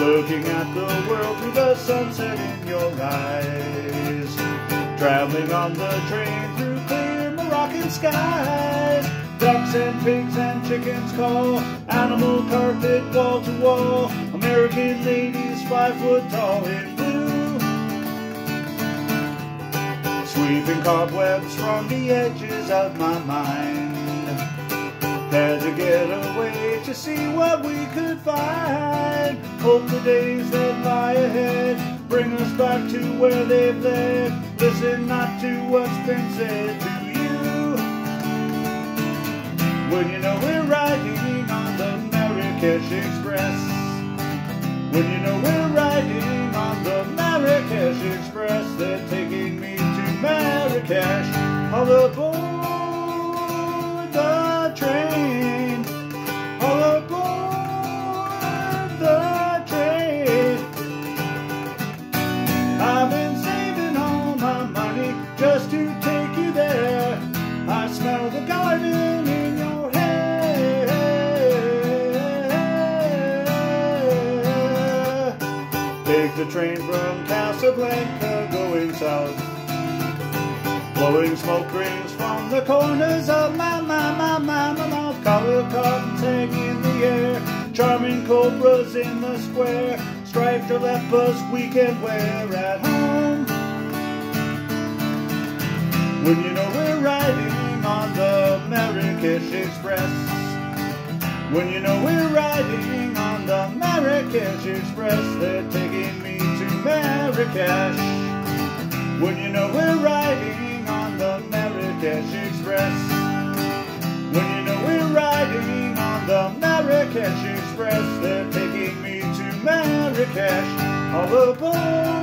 Looking at the world through the sunset in your eyes. Traveling on the train through clear Moroccan skies. Ducks and pigs and chickens call. Animal carpet wall to wall. American ladies five foot tall in blue. Sweeping cobwebs from the edges of my mind. Had to get away to see what we could find. Hope the days that lie ahead bring us back to where they've led. Listen not to what's been said to you. When you know we're riding on the Marrakesh Express. When you know we're riding on the Marrakesh Express, they're taking me to Marrakesh. All aboard I've been saving all my money just to take you there. I smell the garden in your hair. Take the train from Casablanca going south. Blowing smoke rings from the corners of my, my, my, my, my mouth. Collar cottons hang in the air. Charming cobras in the square. Striped lepers we can wear at home. When you know we're riding on the Marrakesh Express. When you know we're riding on the Marrakesh Express, they're taking me to Marrakesh. When you know we're riding on the Marrakesh Express. When you know we're riding on the Marrakesh Express, Marrakesh. All aboard the train.